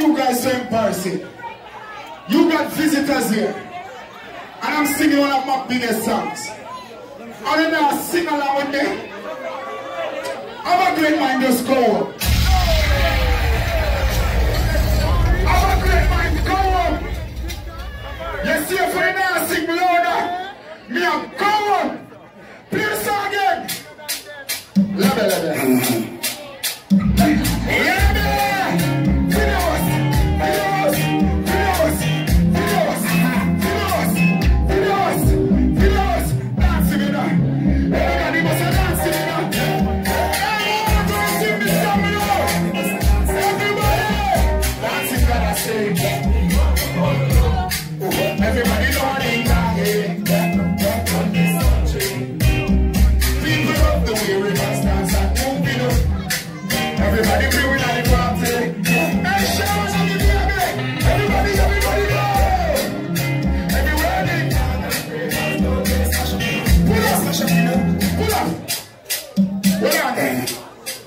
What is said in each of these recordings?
you guys so embarrassing? You got visitors here. And I'm singing one of my biggest songs. And then I sing along with me. Have a great mind, just go. Have a great mind, go on. You see if I now sing louder, me I'm go on. Song again. Love it, love it. Yeah, Hold on there.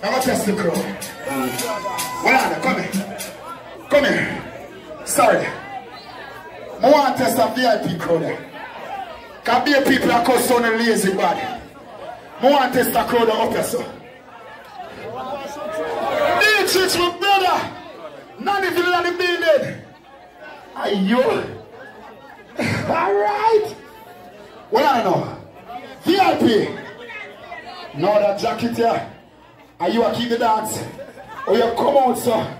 I'm gonna test the crew. Hold on there, come here. Come here. Sorry. I want to test a VIP crew there. Can be people that cause on a lazy body. I want to test a crowd up here, so. Dietrich, my brother. None of you in the building. Are you? All right. What I know? VIP. Know that jacket here. Are you a kid dance? Or you come out, sir?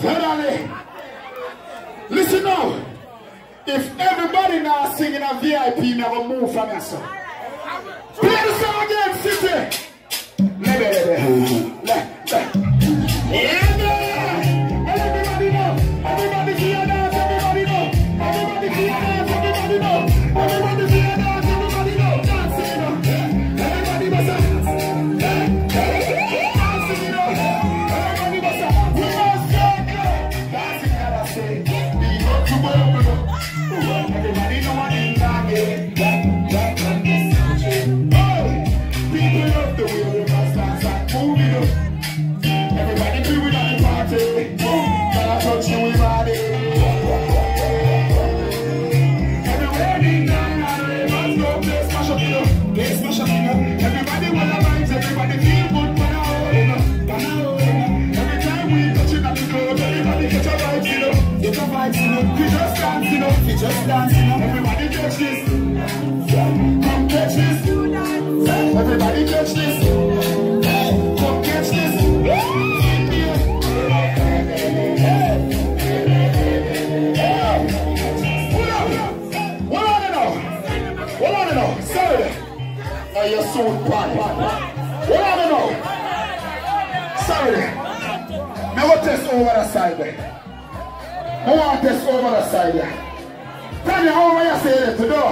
Finally. Listen now. If everybody now singing a VIP, have move from sir. Play the song again, city. Lebe, lebe. Play up. Everybody vibes, everybody feel good, it. Every time we the club, everybody you know. You know. Just just. Everybody catch this. Come catch this. Everybody catch this. So bad? What on it now? Sorry. Want test over the side there. I test over the side. Tell me how I say it to do?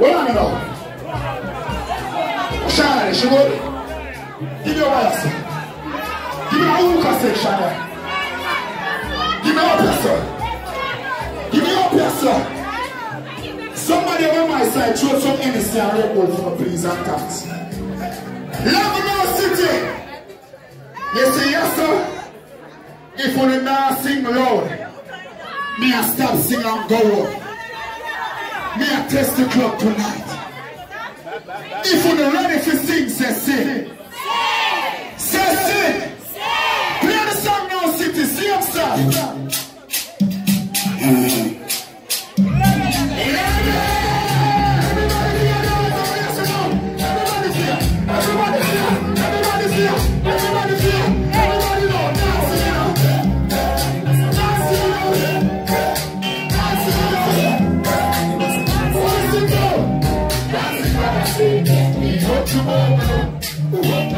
What on it now? Shana, she good? Give me a voice. Give me a hookah section there. Give me here, sir. Give me up here, sir. Somebody on my side, throw some NSC and Red Bull for me, please, and thanks. Lebanon City. You see, yes, sir. If you not sing loud, me I stop sing and go up. Me I test the club tonight. If you're ready for sing, say sing.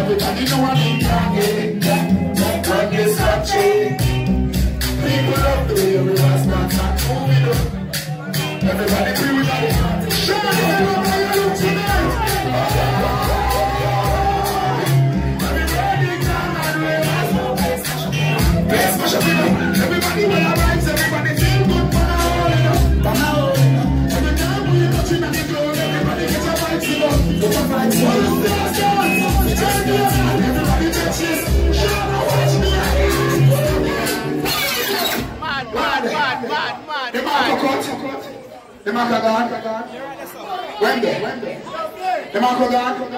Everybody know what I'm talking. The. When there? The gone.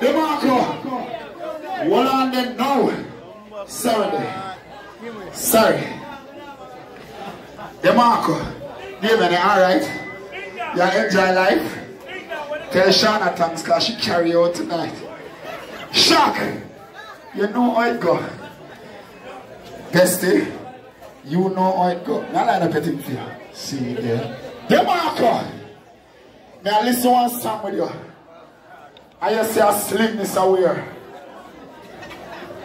The marker. Hold on then now. Sorry. Sorry. The marker. Give me alright. You enjoy life. Tell Shauna thanks because she carry out tonight. Shock. You know how it go. Bestie. You know how it go. Now your thing for you. See you there. The marker. May I listen one song with you. I just say I slim this away.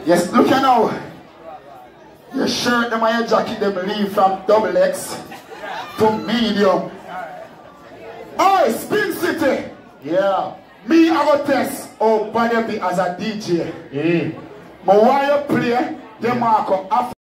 Yes, look at now. Your shirt them and your jacket them leave from double X to medium. Oh, Spin City. Yeah. Me, I go test oh, body be as a DJ. Mm. But while you play, after.